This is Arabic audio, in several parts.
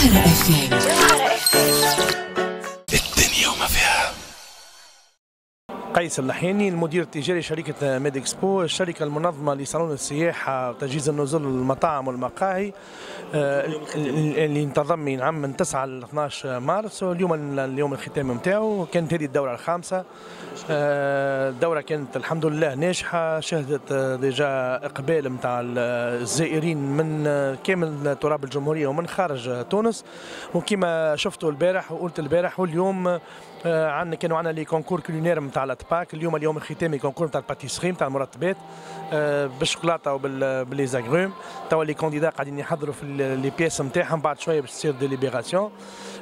جوهرة اف قيس اللحياني المدير التجاري شركة ميد اكسبو الشركة المنظمة لصالون السياحة وتجهيز النزول المطاعم والمقاهي آه، اللي انتظم من عام من 9 ل 12 مارس واليوم اليوم الختام نتاعو كانت هذه الدورة الخامسة. آه، الدورة كانت الحمد لله ناجحة شهدت آه، déjà إقبال نتاع الزائرين من كامل تراب الجمهورية ومن خارج تونس. وكما شفتوا البارح وقلت البارح واليوم عندنا كانوا عندنا les concours culinaires نتاع الاتباك اليوم اليوم الختامي concours نتاع ال pâtisserie نتاع المرطبات بالشوكولاتة وب les arômes توا les candidats قاعدين يحضروا في les pièces نتاعهم بعد شوية باش تصير délibération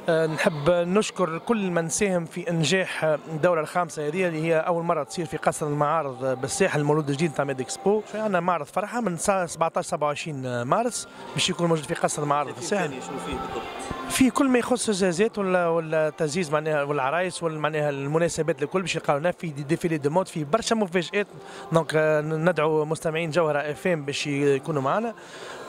نحب نشكر كل من ساهم في إنجاح الدورة الخامسة هذه اللي هي أول مرة تصير في قصر المعارض بالساحل المولود الجديد نتاع ميد إكسبو. عندنا معرض فرحة من 17 27 مارس باش يكون موجود في قصر المعارض في الساحل في كل ما يخص الجهازات ولا ولا تجهيز معناها والعرايس ولا معناها المناسبات الكل باش يلقاو لنا في des défilés de mode في برشا مفاجآت. donc ندعو مستمعين جوهره اف ام باش يكونوا معنا.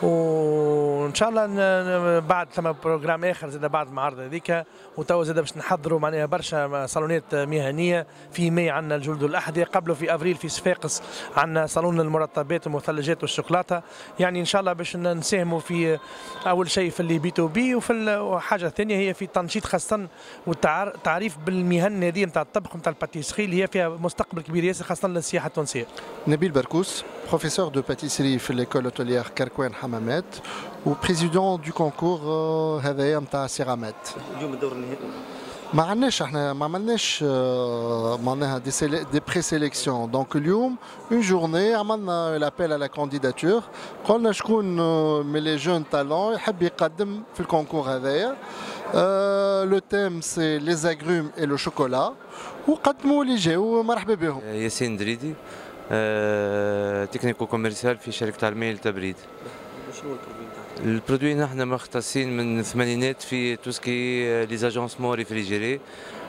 وإن شاء الله بعد ثم programme آخر زاد بعد المعارض هذيك. وتوا زاد باش نحضروا معناها برشا صالونات مهنية. في ماي عندنا الجلد الاحذيه قبله في أفريل في صفاقس عندنا صالون المرطبات والمثلجات والشوكولاتة. يعني إن شاء الله باش نساهموا في أول شيء في le B to B وفي وحاجة ثانية هي في تنشيط خاصه والتعريف بالمهن هذه نتاع الطبخ نتاع ال pâtisserie اللي هي فيها مستقبل كبير ياسر خاصة للسياحة التونسية. نبيل بركوس professeur de pâtisserie في l'école hôtelière كركوان حمامات و président de concours هذايا نتاع سيرامات. اليوم الدور النهائي ما عندناش احنا ما عملناش معناها دي دي بري سيليكسيون دونك اليوم اون جورني عملنا لابيل على كانديداتور قلنا شكون من لي جون تالون يحب يقدم في الكونكور هذايا لو تيم سي لي زاغروم اي لو شوكولا وقدموا اللي جاوا مرحبا بهم ياسين دريدي تكنيكو كوميرسيال في شركه الميل تبريد شنو البرودوي نتاعك؟ البرودوي نحن مختصين من الثمانينات في توسكي لي زاجونسمون ريفريجيري.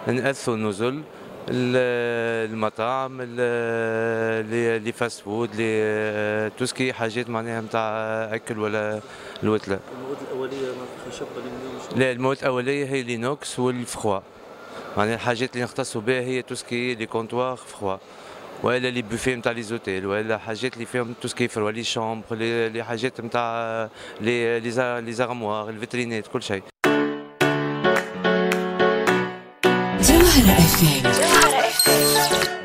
نأثثوا النزل المطاعم les fast-foods les tout ce qui حاجات معناها نتاع أكل ولا الوتلة. المواد الأولية خشب ألومنيوم لا المواد الأولية هي l'inox وال froid. معناها الحاجات اللي نختصوا بها هي tout ce qui les comptoirs froids. والا les buffets نتاع les hôtels والا حاجات اللي فيهم tout ce qui froid les chambres les حاجات نتاع les les armoires الفيترينات كل شيء جوهرة اف ام